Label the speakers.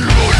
Speaker 1: You